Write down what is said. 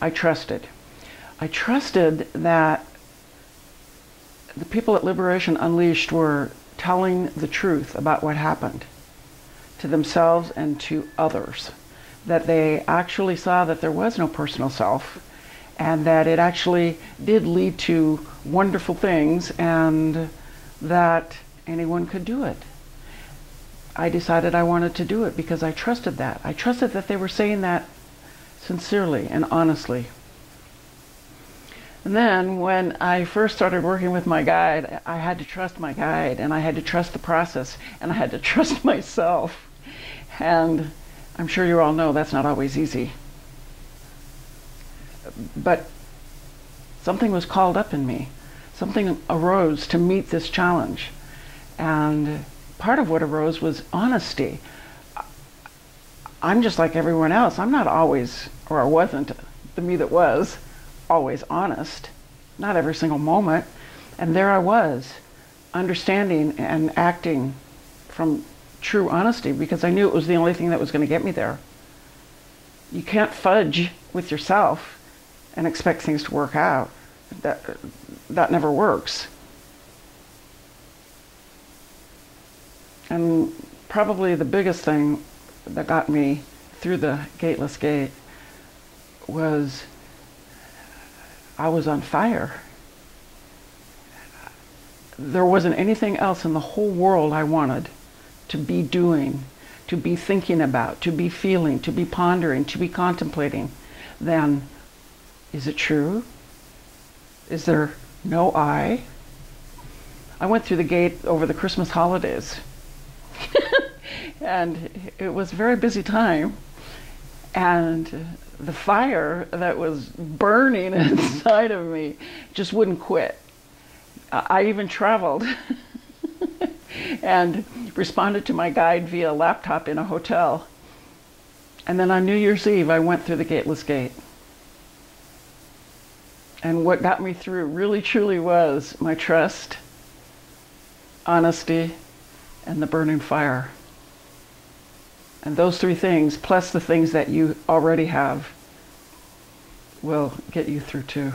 I trusted. I trusted that the people at Liberation Unleashed were telling the truth about what happened to themselves and to others. That they actually saw that there was no personal self and that it actually did lead to wonderful things and that anyone could do it. I decided I wanted to do it because I trusted that. I trusted that they were saying that sincerely and honestly. And then when I first started working with my guide, I had to trust my guide and I had to trust the process and I had to trust myself. And I'm sure you all know that's not always easy. But something was called up in me. Something arose to meet this challenge. And part of what arose was honesty. I'm just like everyone else. I'm not always, or I wasn't, the me that was, always honest. Not every single moment. And there I was, understanding and acting from true honesty because I knew it was the only thing that was going to get me there. You can't fudge with yourself and expect things to work out. That, that never works. And probably the biggest thing that got me through the gateless gate was I was on fire. There wasn't anything else in the whole world I wanted to be doing, to be thinking about, to be feeling, to be pondering, to be contemplating than is it true? Is there no I? I went through the gate over the Christmas holidays. And it was a very busy time. And the fire that was burning inside of me just wouldn't quit. I even traveled and responded to my guide via laptop in a hotel. And then on New Year's Eve, I went through the gateless gate. And what got me through really truly was my trust, honesty, and the burning fire. And those three things, plus the things that you already have, will get you through too.